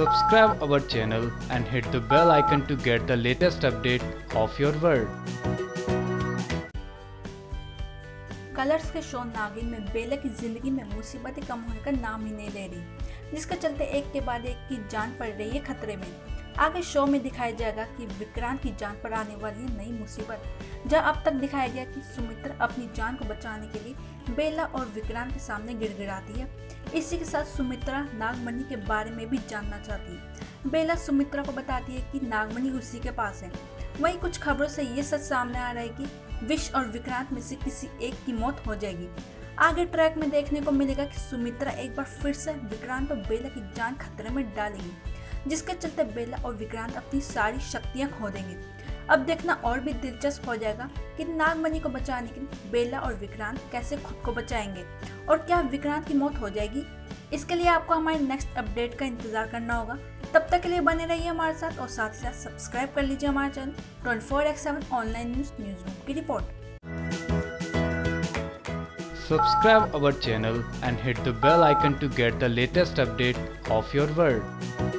Subscribe our channel and hit the bell icon to get the latest update of your world. Colors के show Naagin में बेला की ज़िंदगी में मुसीबतें कम होने का नाम ही नहीं ले रही। जिसके चलते एक के बाद एक की जान पड़ रही है खतरे में। आगे शो में दिखाया जाएगा कि विक्रांत की जान पर आने वाली नई मुसीबत। जहाँ अब तक दिखाया गया कि सुमित्रा अपनी जान को बचाने के लिए बेला और विक्रांत के सामने गिड़गिड़ाती है। इसी के साथ सुमित्रा नागमणि के बारे में भी जानना चाहती है। बेला सुमित्रा को बताती है कि नागमणि उसी के पास है। वहीं कुछ खबरों से ये सच सामने आ रहा है कि विश और विक्रांत में से किसी एक की मौत हो जाएगी। आगे ट्रैक में देखने को मिलेगा कि सुमित्रा एक बार फिर से विक्रांत और बेला की जान खतरे में डालेगी, जिसके चलते बेला और विक्रांत अपनी सारी शक्तियाँ खो देंगे। अब देखना और भी दिलचस्प हो जाएगा कि नागमणि को बचाने के लिए बेला और विक्रांत कैसे खुद को बचाएँगे और क्या विक्रांत की मौत हो जाएगी। इसके लिए आपको हमारे नेक्स्ट अपडेट का इंतज़ार करना होगा। तब तक के लिए बने रहिए हमारे साथ और साथ ही साथ सब्सक्राइब कर लीजिए हमारे channel twenty four x seven online news newsroom की report Subscribe our channel and hit the bell icon to get the latest update of your world.